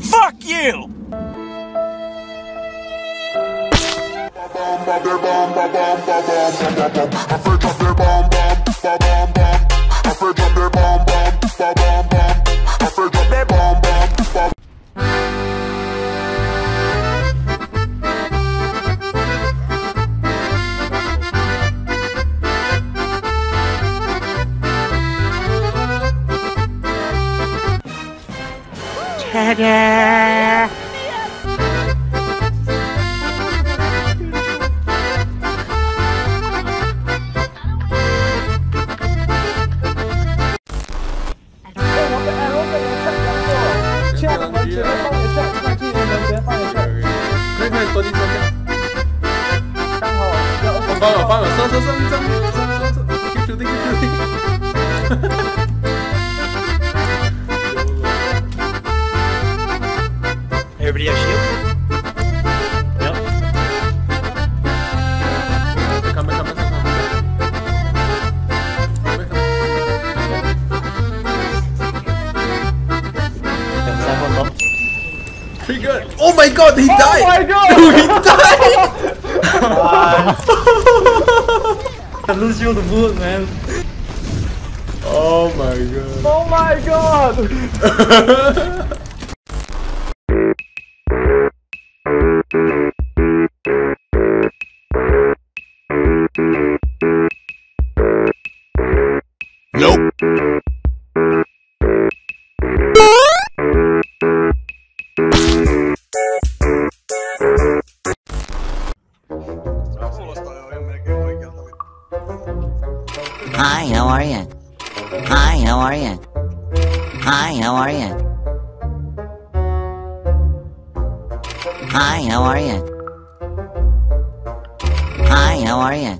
Fuck you! 哎呀！哎，我被二楼的。放，了放了，收收收，整。Trigger! Oh my god, he oh died! Oh my god! Dude, he died! I lose you the mood, man. Oh my god. Oh my god! Hi, how are you? Hi, how are you? Hi, how are you? Hi, how are you? Hi, how are you?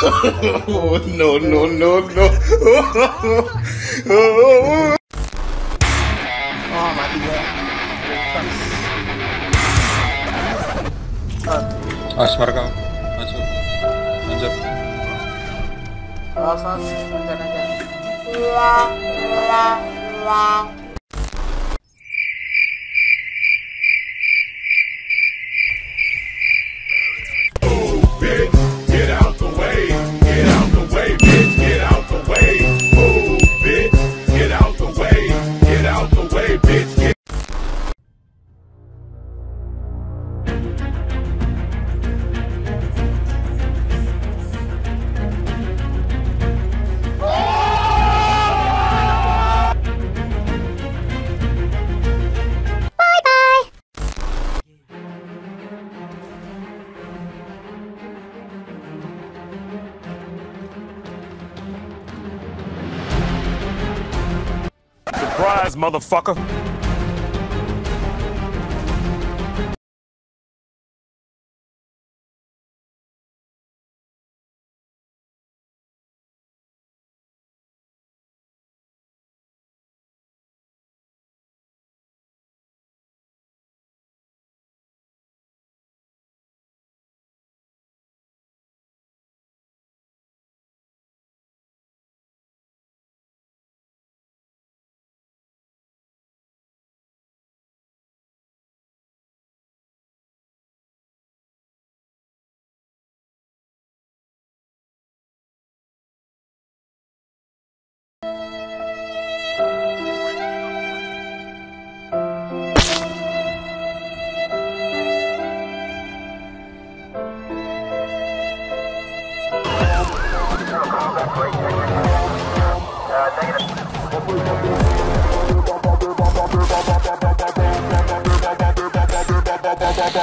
Oh no no no no! Ah, Awas mereka masuk lanjut Rasa rencananya. La. Surprise, motherfucker! Negative.